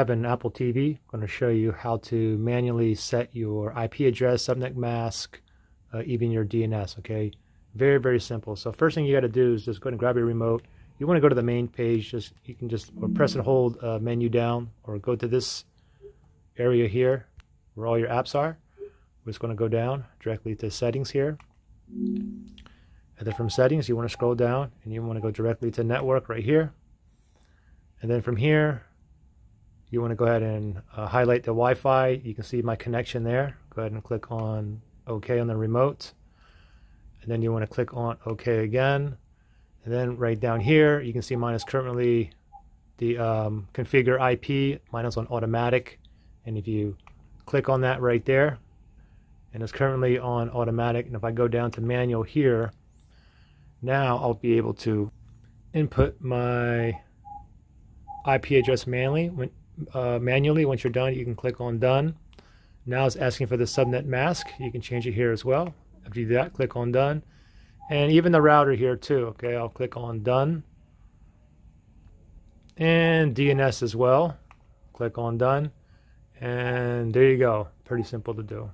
Have an Apple TV. I'm going to show you how to manually set your IP address, subnet mask, uh, even your DNS, okay? Very, very simple. So first thing you got to do is just go and grab your remote. You want to go to the main page. Just You can just press and hold uh, menu down or go to this area here where all your apps are. We're just going to go down directly to settings here. And then from settings, you want to scroll down and you want to go directly to network right here. And then from here, you want to go ahead and uh, highlight the Wi-Fi. You can see my connection there. Go ahead and click on OK on the remote. And then you want to click on OK again. And then right down here, you can see mine is currently the um, configure IP. Mine is on automatic. And if you click on that right there, and it's currently on automatic. And if I go down to manual here, now I'll be able to input my IP address manually. When, uh, manually, once you're done, you can click on done. Now it's asking for the subnet mask. You can change it here as well. After you do that, click on done. And even the router here too. Okay, I'll click on done. And DNS as well. Click on done. And there you go. Pretty simple to do.